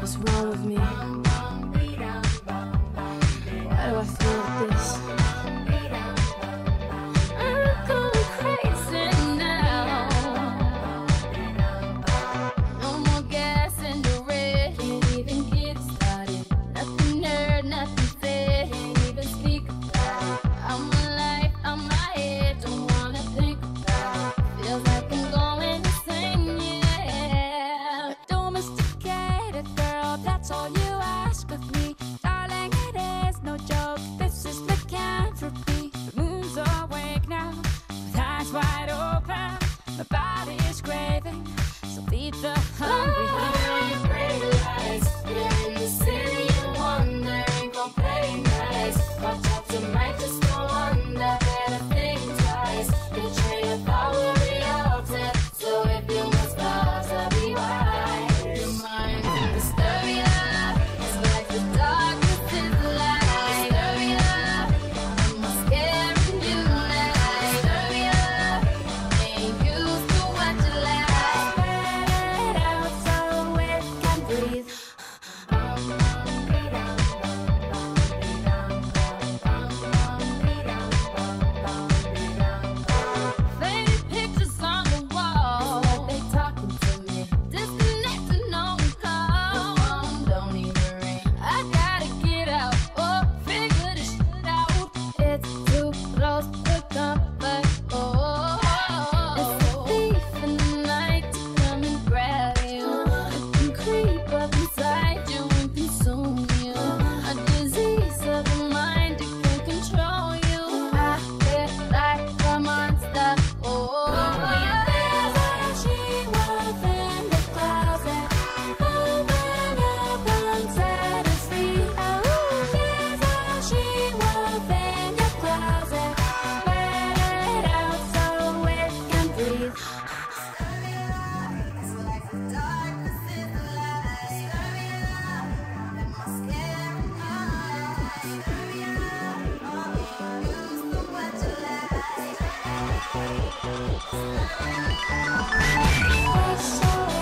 What's wrong with me? with me. Darling, it is no joke. This is the canvas for me. The moon's awake now. With eyes wide open. My body is gray. I saw